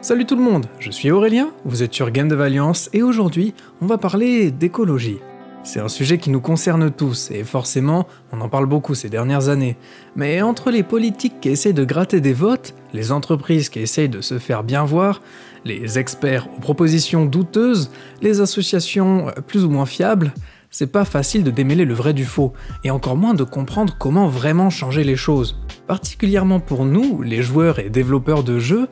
Salut tout le monde, je suis Aurélien, vous êtes sur Game de Valiance et aujourd'hui on va parler d'écologie. C'est un sujet qui nous concerne tous et forcément on en parle beaucoup ces dernières années. Mais entre les politiques qui essayent de gratter des votes, les entreprises qui essayent de se faire bien voir, les experts aux propositions douteuses, les associations plus ou moins fiables, c'est pas facile de démêler le vrai du faux, et encore moins de comprendre comment vraiment changer les choses. Particulièrement pour nous, les joueurs et développeurs de jeux,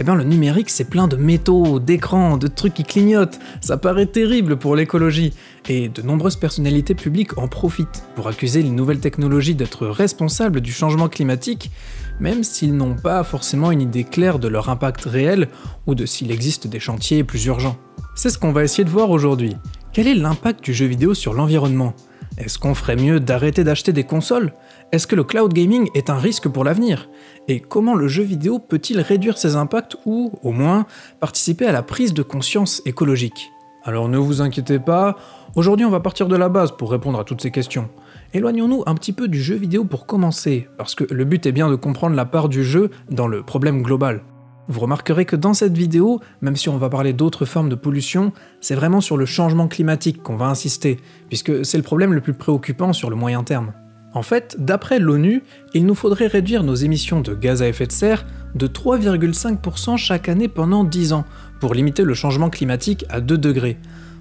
eh bien le numérique c'est plein de métaux, d'écrans, de trucs qui clignotent, ça paraît terrible pour l'écologie, et de nombreuses personnalités publiques en profitent pour accuser les nouvelles technologies d'être responsables du changement climatique, même s'ils n'ont pas forcément une idée claire de leur impact réel ou de s'il existe des chantiers plus urgents. C'est ce qu'on va essayer de voir aujourd'hui. Quel est l'impact du jeu vidéo sur l'environnement? Est-ce qu'on ferait mieux d'arrêter d'acheter des consoles? Est-ce que le cloud gaming est un risque pour l'avenir? Et comment le jeu vidéo peut-il réduire ses impacts ou, au moins, participer à la prise de conscience écologique? Alors ne vous inquiétez pas, aujourd'hui on va partir de la base pour répondre à toutes ces questions. Éloignons-nous un petit peu du jeu vidéo pour commencer, parce que le but est bien de comprendre la part du jeu dans le problème global. Vous remarquerez que dans cette vidéo, même si on va parler d'autres formes de pollution, c'est vraiment sur le changement climatique qu'on va insister, puisque c'est le problème le plus préoccupant sur le moyen terme. En fait, d'après l'ONU, il nous faudrait réduire nos émissions de gaz à effet de serre de 3,5% chaque année pendant 10 ans, pour limiter le changement climatique à 2 degrés,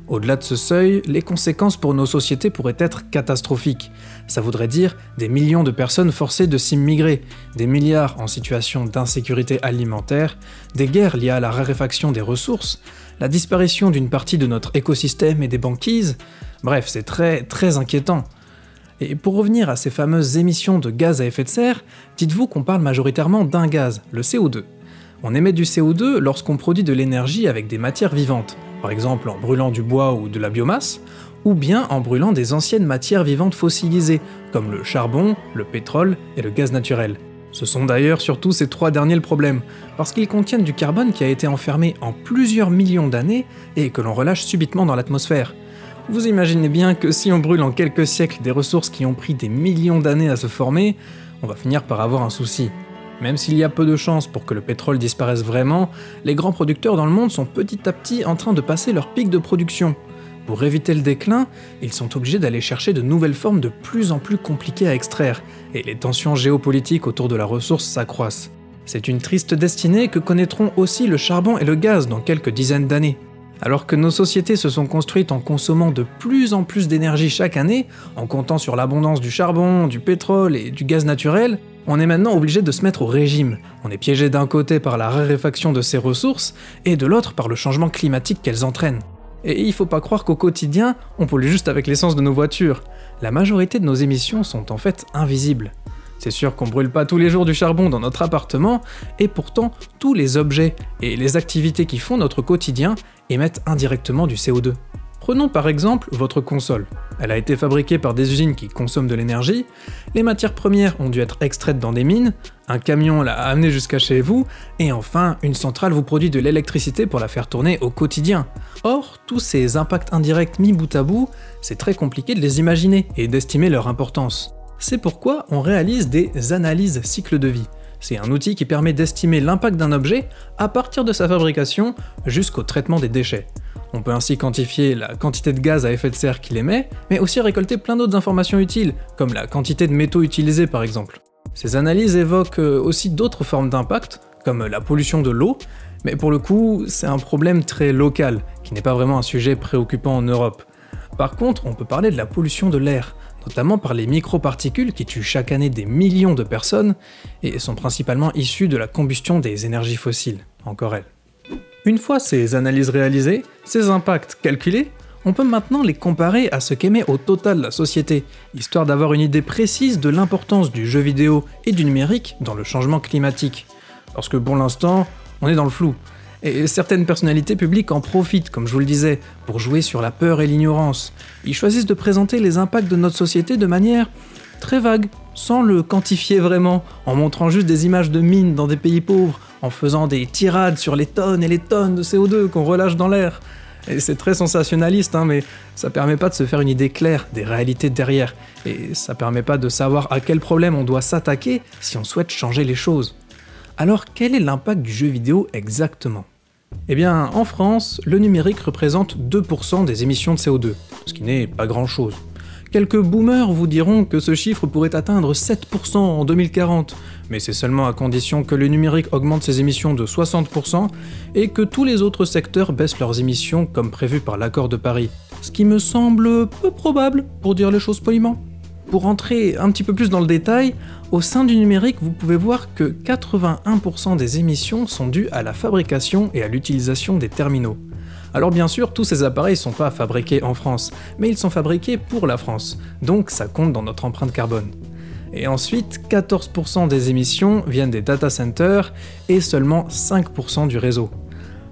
au-delà de ce seuil, les conséquences pour nos sociétés pourraient être catastrophiques. Ça voudrait dire des millions de personnes forcées de s'immigrer, des milliards en situation d'insécurité alimentaire, des guerres liées à la raréfaction des ressources, la disparition d'une partie de notre écosystème et des banquises. Bref, c'est très très inquiétant. Et pour revenir à ces fameuses émissions de gaz à effet de serre, dites-vous qu'on parle majoritairement d'un gaz, le CO2. On émet du CO2 lorsqu'on produit de l'énergie avec des matières vivantes, par exemple en brûlant du bois ou de la biomasse, ou bien en brûlant des anciennes matières vivantes fossilisées, comme le charbon, le pétrole et le gaz naturel. Ce sont d'ailleurs surtout ces trois derniers le problème, parce qu'ils contiennent du carbone qui a été enfermé en plusieurs millions d'années et que l'on relâche subitement dans l'atmosphère. Vous imaginez bien que si on brûle en quelques siècles des ressources qui ont pris des millions d'années à se former, on va finir par avoir un souci. Même s'il y a peu de chances pour que le pétrole disparaisse vraiment, les grands producteurs dans le monde sont petit à petit en train de passer leur pic de production. Pour éviter le déclin, ils sont obligés d'aller chercher de nouvelles formes de plus en plus compliquées à extraire, et les tensions géopolitiques autour de la ressource s'accroissent. C'est une triste destinée que connaîtront aussi le charbon et le gaz dans quelques dizaines d'années. Alors que nos sociétés se sont construites en consommant de plus en plus d'énergie chaque année, en comptant sur l'abondance du charbon, du pétrole et du gaz naturel, on est maintenant obligé de se mettre au régime. On est piégé d'un côté par la raréfaction de ces ressources et de l'autre par le changement climatique qu'elles entraînent. Et il faut pas croire qu'au quotidien, on pollue juste avec l'essence de nos voitures. La majorité de nos émissions sont en fait invisibles. C'est sûr qu'on brûle pas tous les jours du charbon dans notre appartement, et pourtant tous les objets et les activités qui font notre quotidien émettent indirectement du CO2. Prenons par exemple votre console. Elle a été fabriquée par des usines qui consomment de l'énergie, les matières premières ont dû être extraites dans des mines, un camion l'a amenée jusqu'à chez vous, et enfin une centrale vous produit de l'électricité pour la faire tourner au quotidien. Or, tous ces impacts indirects mis bout à bout, c'est très compliqué de les imaginer et d'estimer leur importance. C'est pourquoi on réalise des analyses cycle de vie. C'est un outil qui permet d'estimer l'impact d'un objet à partir de sa fabrication jusqu'au traitement des déchets. On peut ainsi quantifier la quantité de gaz à effet de serre qu'il émet, mais aussi récolter plein d'autres informations utiles, comme la quantité de métaux utilisés par exemple. Ces analyses évoquent euh, aussi d'autres formes d'impact, comme la pollution de l'eau, mais pour le coup, c'est un problème très local, qui n'est pas vraiment un sujet préoccupant en Europe. Par contre, on peut parler de la pollution de l'air, notamment par les microparticules qui tuent chaque année des millions de personnes et sont principalement issues de la combustion des énergies fossiles, encore elles. Une fois ces analyses réalisées, ces impacts calculés, on peut maintenant les comparer à ce qu'émet au total la société, histoire d'avoir une idée précise de l'importance du jeu vidéo et du numérique dans le changement climatique. Parce que pour l'instant, on est dans le flou. Et certaines personnalités publiques en profitent, comme je vous le disais, pour jouer sur la peur et l'ignorance. Ils choisissent de présenter les impacts de notre société de manière très vague, sans le quantifier vraiment, en montrant juste des images de mines dans des pays pauvres, en faisant des tirades sur les tonnes et les tonnes de CO2 qu'on relâche dans l'air. Et c'est très sensationnaliste, hein, mais ça permet pas de se faire une idée claire des réalités derrière, et ça permet pas de savoir à quel problème on doit s'attaquer si on souhaite changer les choses. Alors quel est l'impact du jeu vidéo exactement? Eh bien, en France, le numérique représente 2% des émissions de CO2, ce qui n'est pas grand-chose. Quelques boomers vous diront que ce chiffre pourrait atteindre 7% en 2040, mais c'est seulement à condition que le numérique augmente ses émissions de 60% et que tous les autres secteurs baissent leurs émissions comme prévu par l'accord de Paris. Ce qui me semble peu probable, pour dire les choses poliment. Pour entrer un petit peu plus dans le détail, au sein du numérique, vous pouvez voir que 81% des émissions sont dues à la fabrication et à l'utilisation des terminaux. Alors bien sûr, tous ces appareils ne sont pas fabriqués en France, mais ils sont fabriqués pour la France, donc ça compte dans notre empreinte carbone. Et ensuite, 14% des émissions viennent des data centers et seulement 5% du réseau.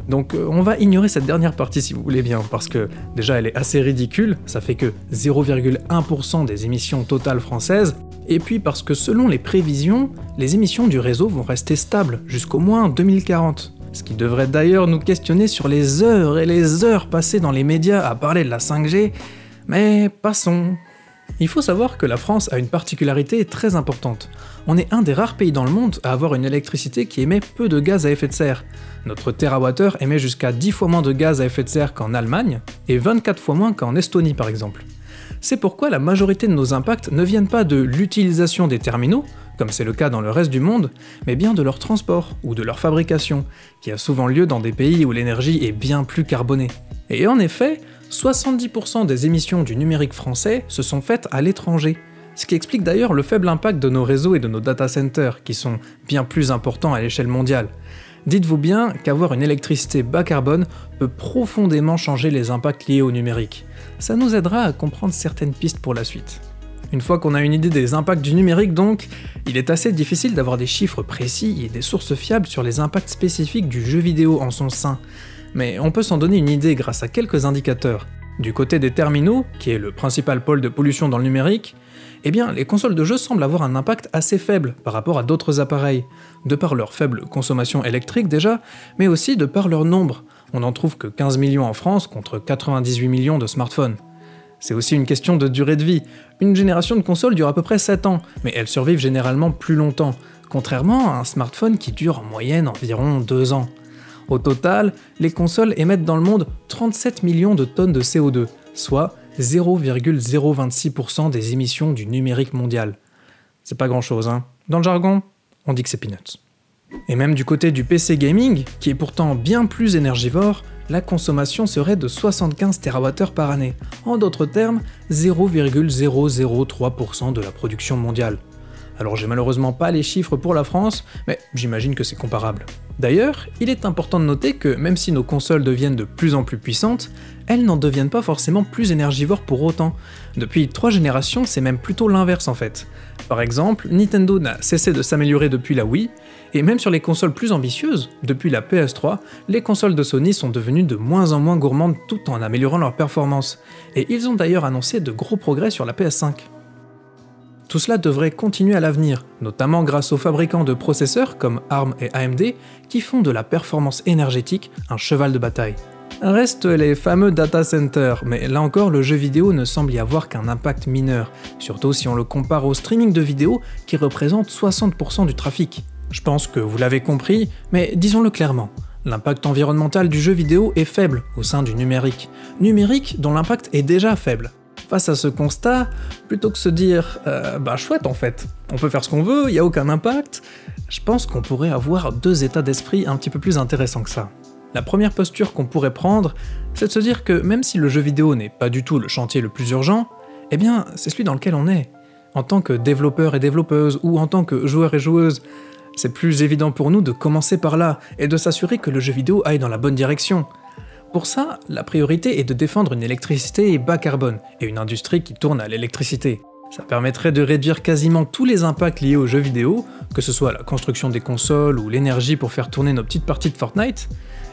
Donc euh, on va ignorer cette dernière partie si vous voulez bien, parce que déjà elle est assez ridicule, ça fait que 0,1% des émissions totales françaises, et puis parce que selon les prévisions, les émissions du réseau vont rester stables jusqu'au moins 2040. Ce qui devrait d'ailleurs nous questionner sur les heures et les heures passées dans les médias à parler de la 5G, mais passons. Il faut savoir que la France a une particularité très importante. On est un des rares pays dans le monde à avoir une électricité qui émet peu de gaz à effet de serre. Notre TWh émet jusqu'à 10 fois moins de gaz à effet de serre qu'en Allemagne et 24 fois moins qu'en Estonie par exemple. C'est pourquoi la majorité de nos impacts ne viennent pas de l'utilisation des terminaux, comme c'est le cas dans le reste du monde, mais bien de leur transport ou de leur fabrication, qui a souvent lieu dans des pays où l'énergie est bien plus carbonée. Et en effet, 70% des émissions du numérique français se sont faites à l'étranger, ce qui explique d'ailleurs le faible impact de nos réseaux et de nos data centers, qui sont bien plus importants à l'échelle mondiale. Dites-vous bien qu'avoir une électricité bas carbone peut profondément changer les impacts liés au numérique. Ça nous aidera à comprendre certaines pistes pour la suite. Une fois qu'on a une idée des impacts du numérique donc, il est assez difficile d'avoir des chiffres précis et des sources fiables sur les impacts spécifiques du jeu vidéo en son sein, mais on peut s'en donner une idée grâce à quelques indicateurs. Du côté des terminaux, qui est le principal pôle de pollution dans le numérique, eh bien, les consoles de jeu semblent avoir un impact assez faible par rapport à d'autres appareils, de par leur faible consommation électrique déjà, mais aussi de par leur nombre. On n'en trouve que 15 millions en France contre 98 millions de smartphones. C'est aussi une question de durée de vie. Une génération de consoles dure à peu près 7 ans, mais elles survivent généralement plus longtemps, contrairement à un smartphone qui dure en moyenne environ 2 ans. Au total, les consoles émettent dans le monde 37 millions de tonnes de CO2, soit 0,026% des émissions du numérique mondial. C'est pas grand chose, hein. Dans le jargon, on dit que c'est peanuts. Et même du côté du PC gaming, qui est pourtant bien plus énergivore, la consommation serait de 75 TWh par année, en d'autres termes 0,003% de la production mondiale. Alors j'ai malheureusement pas les chiffres pour la France, mais j'imagine que c'est comparable. D'ailleurs, il est important de noter que même si nos consoles deviennent de plus en plus puissantes, elles n'en deviennent pas forcément plus énergivores pour autant. Depuis trois générations, c'est même plutôt l'inverse en fait. Par exemple, Nintendo n'a cessé de s'améliorer depuis la Wii, et même sur les consoles plus ambitieuses, depuis la PS3, les consoles de Sony sont devenues de moins en moins gourmandes tout en améliorant leur performance, et ils ont d'ailleurs annoncé de gros progrès sur la PS5. Tout cela devrait continuer à l'avenir, notamment grâce aux fabricants de processeurs comme ARM et AMD qui font de la performance énergétique un cheval de bataille. Restent les fameux data centers, mais là encore le jeu vidéo ne semble y avoir qu'un impact mineur, surtout si on le compare au streaming de vidéos qui représente 60% du trafic. Je pense que vous l'avez compris, mais disons-le clairement, l'impact environnemental du jeu vidéo est faible au sein du numérique. Numérique dont l'impact est déjà faible. Face à ce constat, plutôt que se dire euh, bah chouette en fait, on peut faire ce qu'on veut, il n'y a aucun impact, je pense qu'on pourrait avoir deux états d'esprit un petit peu plus intéressants que ça. La première posture qu'on pourrait prendre, c'est de se dire que même si le jeu vidéo n'est pas du tout le chantier le plus urgent, eh bien c'est celui dans lequel on est. En tant que développeur et développeuse, ou en tant que joueur et joueuse, c'est plus évident pour nous de commencer par là et de s'assurer que le jeu vidéo aille dans la bonne direction. Pour ça, la priorité est de défendre une électricité bas carbone et une industrie qui tourne à l'électricité. Ça permettrait de réduire quasiment tous les impacts liés aux jeux vidéo, que ce soit la construction des consoles ou l'énergie pour faire tourner nos petites parties de Fortnite.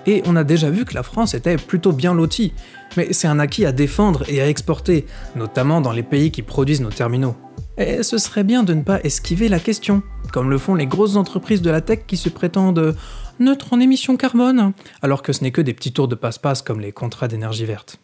Et on a déjà vu que la France était plutôt bien lotie, mais c'est un acquis à défendre et à exporter, notamment dans les pays qui produisent nos terminaux. Et ce serait bien de ne pas esquiver la question, comme le font les grosses entreprises de la tech qui se prétendent neutre en émissions carbone, alors que ce n'est que des petits tours de passe-passe comme les contrats d'énergie verte.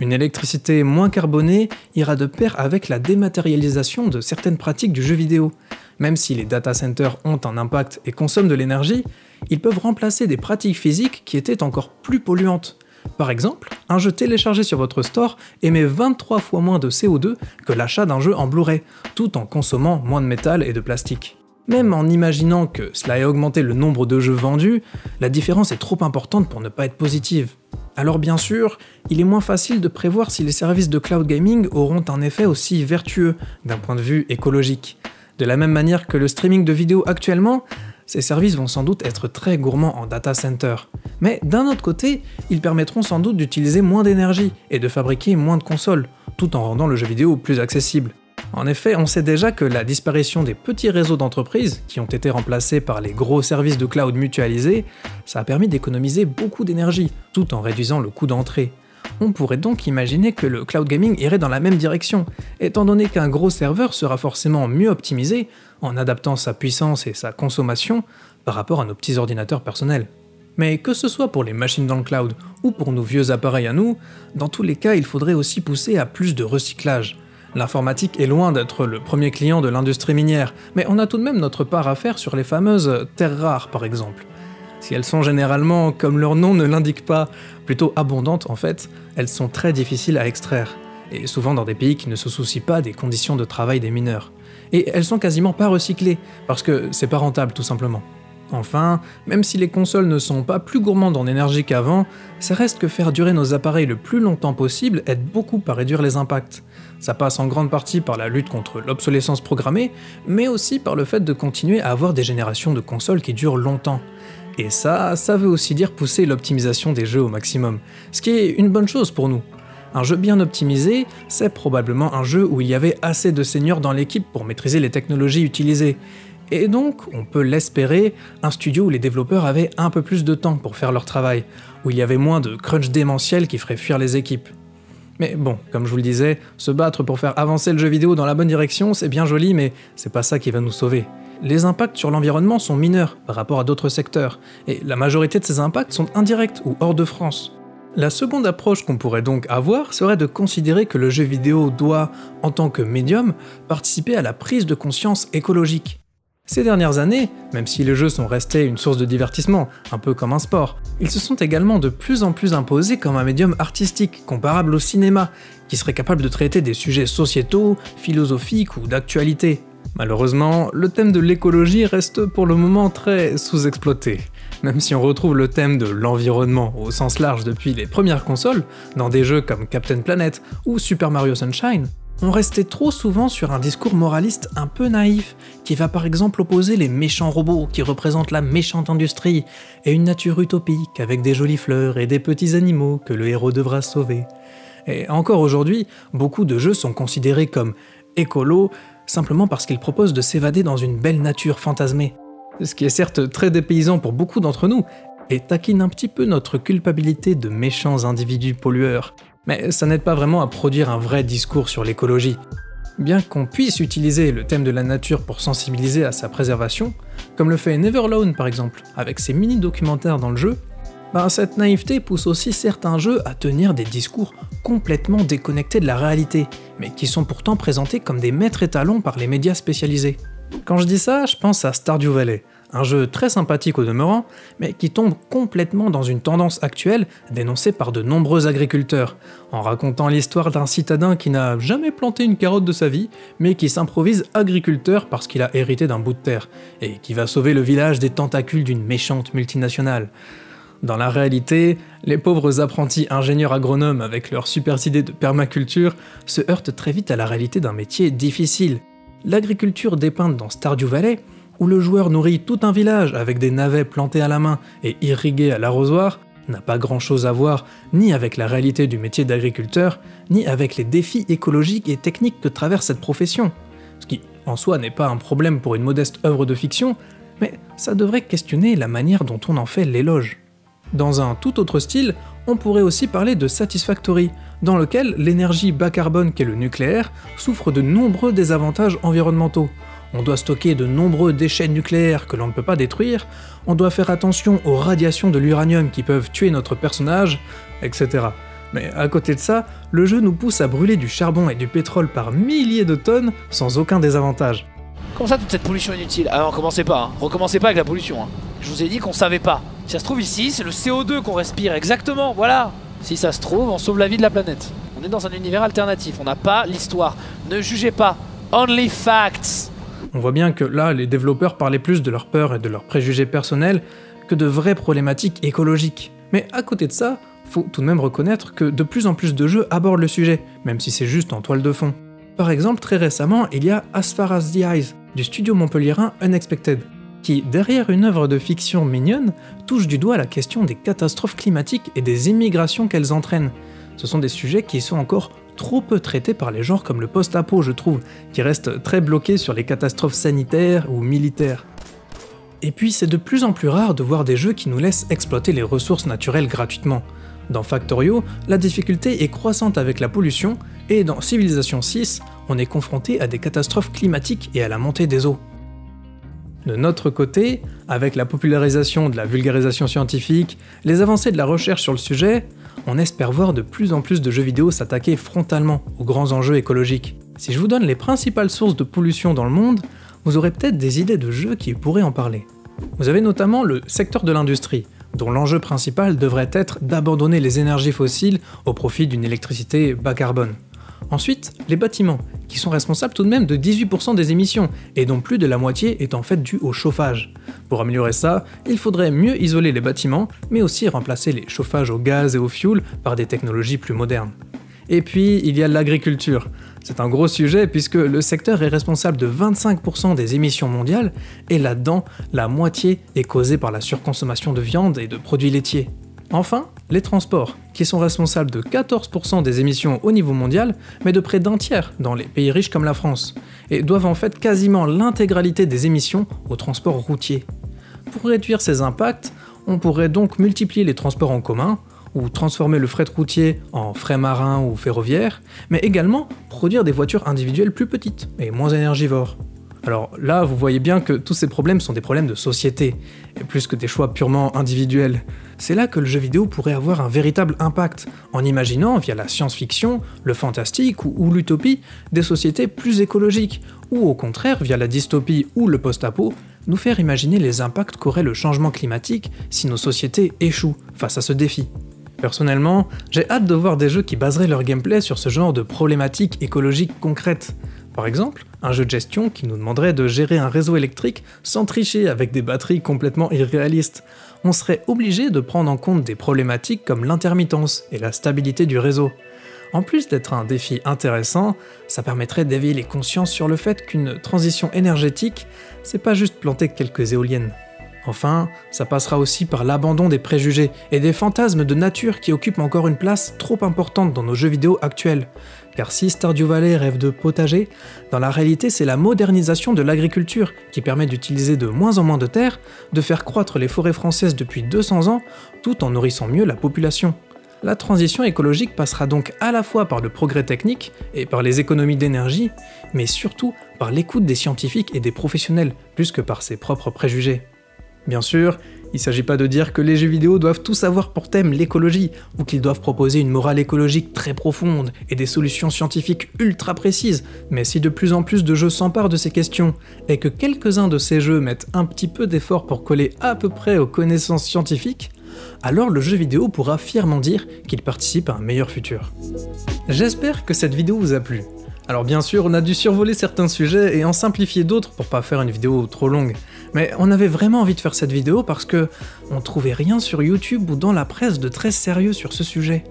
Une électricité moins carbonée ira de pair avec la dématérialisation de certaines pratiques du jeu vidéo. Même si les data centers ont un impact et consomment de l'énergie, ils peuvent remplacer des pratiques physiques qui étaient encore plus polluantes. Par exemple, un jeu téléchargé sur votre store émet 23 fois moins de CO2 que l'achat d'un jeu en Blu-ray, tout en consommant moins de métal et de plastique. Même en imaginant que cela ait augmenté le nombre de jeux vendus, la différence est trop importante pour ne pas être positive. Alors bien sûr, il est moins facile de prévoir si les services de cloud gaming auront un effet aussi vertueux d'un point de vue écologique. De la même manière que le streaming de vidéos actuellement, ces services vont sans doute être très gourmands en data center. Mais d'un autre côté, ils permettront sans doute d'utiliser moins d'énergie et de fabriquer moins de consoles, tout en rendant le jeu vidéo plus accessible. En effet, on sait déjà que la disparition des petits réseaux d'entreprises, qui ont été remplacés par les gros services de cloud mutualisés, ça a permis d'économiser beaucoup d'énergie, tout en réduisant le coût d'entrée. On pourrait donc imaginer que le cloud gaming irait dans la même direction, étant donné qu'un gros serveur sera forcément mieux optimisé en adaptant sa puissance et sa consommation par rapport à nos petits ordinateurs personnels. Mais que ce soit pour les machines dans le cloud ou pour nos vieux appareils à nous, dans tous les cas il faudrait aussi pousser à plus de recyclage. L'informatique est loin d'être le premier client de l'industrie minière, mais on a tout de même notre part à faire sur les fameuses terres rares par exemple. Si elles sont généralement, comme leur nom ne l'indique pas, plutôt abondantes en fait, elles sont très difficiles à extraire, et souvent dans des pays qui ne se soucient pas des conditions de travail des mineurs. Et elles sont quasiment pas recyclées, parce que c'est pas rentable tout simplement. Enfin, même si les consoles ne sont pas plus gourmandes en énergie qu'avant, ça reste que faire durer nos appareils le plus longtemps possible aide beaucoup à réduire les impacts. Ça passe en grande partie par la lutte contre l'obsolescence programmée, mais aussi par le fait de continuer à avoir des générations de consoles qui durent longtemps. Et ça, ça veut aussi dire pousser l'optimisation des jeux au maximum, ce qui est une bonne chose pour nous. Un jeu bien optimisé, c'est probablement un jeu où il y avait assez de seigneurs dans l'équipe pour maîtriser les technologies utilisées, et donc, on peut l'espérer, un studio où les développeurs avaient un peu plus de temps pour faire leur travail, où il y avait moins de crunch démentiel qui ferait fuir les équipes. Mais bon, comme je vous le disais, se battre pour faire avancer le jeu vidéo dans la bonne direction, c'est bien joli, mais c'est pas ça qui va nous sauver. Les impacts sur l'environnement sont mineurs par rapport à d'autres secteurs, et la majorité de ces impacts sont indirects ou hors de France. La seconde approche qu'on pourrait donc avoir serait de considérer que le jeu vidéo doit, en tant que médium, participer à la prise de conscience écologique. Ces dernières années, même si les jeux sont restés une source de divertissement, un peu comme un sport, ils se sont également de plus en plus imposés comme un médium artistique comparable au cinéma, qui serait capable de traiter des sujets sociétaux, philosophiques ou d'actualité. Malheureusement, le thème de l'écologie reste pour le moment très sous-exploité. Même si on retrouve le thème de l'environnement au sens large depuis les premières consoles, dans des jeux comme Captain Planet ou Super Mario Sunshine, on restait trop souvent sur un discours moraliste un peu naïf, qui va par exemple opposer les méchants robots qui représentent la méchante industrie, et une nature utopique avec des jolies fleurs et des petits animaux que le héros devra sauver. Et encore aujourd'hui, beaucoup de jeux sont considérés comme écolos simplement parce qu'ils proposent de s'évader dans une belle nature fantasmée. Ce qui est certes très dépaysant pour beaucoup d'entre nous, et taquine un petit peu notre culpabilité de méchants individus pollueurs mais ça n'aide pas vraiment à produire un vrai discours sur l'écologie. Bien qu'on puisse utiliser le thème de la nature pour sensibiliser à sa préservation, comme le fait Neverlone par exemple, avec ses mini-documentaires dans le jeu, bah, cette naïveté pousse aussi certains jeux à tenir des discours complètement déconnectés de la réalité, mais qui sont pourtant présentés comme des maîtres étalons par les médias spécialisés. Quand je dis ça, je pense à Stardew Valley, un jeu très sympathique au demeurant, mais qui tombe complètement dans une tendance actuelle dénoncée par de nombreux agriculteurs, en racontant l'histoire d'un citadin qui n'a jamais planté une carotte de sa vie, mais qui s'improvise agriculteur parce qu'il a hérité d'un bout de terre, et qui va sauver le village des tentacules d'une méchante multinationale. Dans la réalité, les pauvres apprentis ingénieurs agronomes avec leurs super idées de permaculture se heurtent très vite à la réalité d'un métier difficile. L'agriculture dépeinte dans Stardew Valley où le joueur nourrit tout un village avec des navets plantés à la main et irrigués à l'arrosoir, n'a pas grand chose à voir ni avec la réalité du métier d'agriculteur, ni avec les défis écologiques et techniques que traverse cette profession. Ce qui, en soi, n'est pas un problème pour une modeste œuvre de fiction, mais ça devrait questionner la manière dont on en fait l'éloge. Dans un tout autre style, on pourrait aussi parler de Satisfactory, dans lequel l'énergie bas carbone qu'est le nucléaire souffre de nombreux désavantages environnementaux, on doit stocker de nombreux déchets nucléaires que l'on ne peut pas détruire, on doit faire attention aux radiations de l'uranium qui peuvent tuer notre personnage, etc. Mais à côté de ça, le jeu nous pousse à brûler du charbon et du pétrole par milliers de tonnes sans aucun désavantage. Comment ça toute cette pollution inutile Ah non, commencez pas, hein. recommencez pas avec la pollution. Hein. Je vous ai dit qu'on savait pas. Si ça se trouve ici, c'est le CO2 qu'on respire, exactement, voilà Si ça se trouve, on sauve la vie de la planète. On est dans un univers alternatif, on n'a pas l'histoire. Ne jugez pas, only facts On voit bien que là, les développeurs parlaient plus de leurs peurs et de leurs préjugés personnels que de vraies problématiques écologiques. Mais à côté de ça, faut tout de même reconnaître que de plus en plus de jeux abordent le sujet, même si c'est juste en toile de fond. Par exemple, très récemment, il y a As Far As the Eyes, du studio montpelliérain Unexpected, qui, derrière une œuvre de fiction mignonne, touche du doigt la question des catastrophes climatiques et des immigrations qu'elles entraînent. Ce sont des sujets qui sont encore trop peu traités par les genres comme le post-apo, je trouve, qui restent très bloqués sur les catastrophes sanitaires ou militaires. Et puis c'est de plus en plus rare de voir des jeux qui nous laissent exploiter les ressources naturelles gratuitement. Dans Factorio, la difficulté est croissante avec la pollution, et dans Civilization 6, on est confronté à des catastrophes climatiques et à la montée des eaux. De notre côté, avec la popularisation de la vulgarisation scientifique, les avancées de la recherche sur le sujet, on espère voir de plus en plus de jeux vidéo s'attaquer frontalement aux grands enjeux écologiques. Si je vous donne les principales sources de pollution dans le monde, vous aurez peut-être des idées de jeux qui pourraient en parler. Vous avez notamment le secteur de l'industrie, dont l'enjeu principal devrait être d'abandonner les énergies fossiles au profit d'une électricité bas carbone. Ensuite, les bâtiments, qui sont responsables tout de même de 18% des émissions, et dont plus de la moitié est en fait due au chauffage. Pour améliorer ça, il faudrait mieux isoler les bâtiments, mais aussi remplacer les chauffages au gaz et au fioul par des technologies plus modernes. Et puis, il y a l'agriculture. C'est un gros sujet puisque le secteur est responsable de 25% des émissions mondiales, et là-dedans, la moitié est causée par la surconsommation de viande et de produits laitiers. Enfin, les transports, qui sont responsables de 14% des émissions au niveau mondial, mais de près d'un tiers dans les pays riches comme la France, et doivent en fait quasiment l'intégralité des émissions au transport routier. Pour réduire ces impacts, on pourrait donc multiplier les transports en commun, ou transformer le fret routier en frais marin ou ferroviaire, mais également produire des voitures individuelles plus petites et moins énergivores. Alors là, vous voyez bien que tous ces problèmes sont des problèmes de société, et plus que des choix purement individuels. C'est là que le jeu vidéo pourrait avoir un véritable impact, en imaginant, via la science-fiction, le fantastique ou, l'utopie, des sociétés plus écologiques, ou au contraire, via la dystopie ou le post-apo, nous faire imaginer les impacts qu'aurait le changement climatique si nos sociétés échouent face à ce défi. Personnellement, j'ai hâte de voir des jeux qui baseraient leur gameplay sur ce genre de problématiques écologiques concrètes. Par exemple, un jeu de gestion qui nous demanderait de gérer un réseau électrique sans tricher avec des batteries complètement irréalistes. On serait obligé de prendre en compte des problématiques comme l'intermittence et la stabilité du réseau. En plus d'être un défi intéressant, ça permettrait d'éveiller les consciences sur le fait qu'une transition énergétique, c'est pas juste planter quelques éoliennes. Enfin, ça passera aussi par l'abandon des préjugés et des fantasmes de nature qui occupent encore une place trop importante dans nos jeux vidéo actuels. Car si Stardew Valley rêve de potager, dans la réalité c'est la modernisation de l'agriculture qui permet d'utiliser de moins en moins de terres, de faire croître les forêts françaises depuis 200 ans, tout en nourrissant mieux la population. La transition écologique passera donc à la fois par le progrès technique et par les économies d'énergie, mais surtout par l'écoute des scientifiques et des professionnels, plus que par ses propres préjugés. Bien sûr, il ne s'agit pas de dire que les jeux vidéo doivent tous avoir pour thème l'écologie, ou qu'ils doivent proposer une morale écologique très profonde et des solutions scientifiques ultra précises, mais si de plus en plus de jeux s'emparent de ces questions, et que quelques-uns de ces jeux mettent un petit peu d'effort pour coller à peu près aux connaissances scientifiques, alors le jeu vidéo pourra fièrement dire qu'il participe à un meilleur futur. J'espère que cette vidéo vous a plu. Alors bien sûr, on a dû survoler certains sujets et en simplifier d'autres pour pas faire une vidéo trop longue. Mais on avait vraiment envie de faire cette vidéo parce que on trouvait rien sur YouTube ou dans la presse de très sérieux sur ce sujet.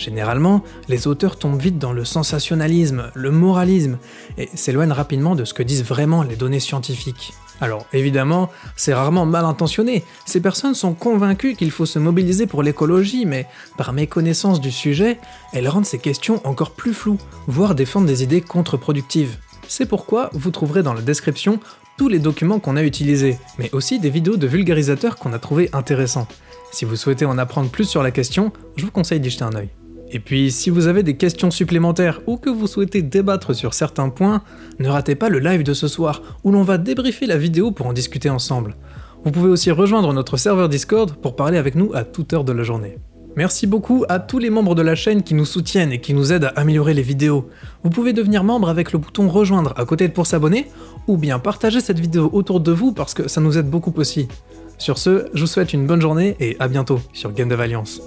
Généralement, les auteurs tombent vite dans le sensationnalisme, le moralisme, et s'éloignent rapidement de ce que disent vraiment les données scientifiques. Alors évidemment, c'est rarement mal intentionné, ces personnes sont convaincues qu'il faut se mobiliser pour l'écologie, mais par méconnaissance du sujet, elles rendent ces questions encore plus floues, voire défendent des idées contre-productives. C'est pourquoi vous trouverez dans la description les documents qu'on a utilisés, mais aussi des vidéos de vulgarisateurs qu'on a trouvés intéressants. Si vous souhaitez en apprendre plus sur la question, je vous conseille d'y jeter un œil. Et puis, si vous avez des questions supplémentaires ou que vous souhaitez débattre sur certains points, ne ratez pas le live de ce soir où l'on va débriefer la vidéo pour en discuter ensemble. Vous pouvez aussi rejoindre notre serveur Discord pour parler avec nous à toute heure de la journée. Merci beaucoup à tous les membres de la chaîne qui nous soutiennent et qui nous aident à améliorer les vidéos. Vous pouvez devenir membre avec le bouton rejoindre à côté de pour s'abonner, ou bien partager cette vidéo autour de vous parce que ça nous aide beaucoup aussi. Sur ce, je vous souhaite une bonne journée et à bientôt sur Game of Alliance.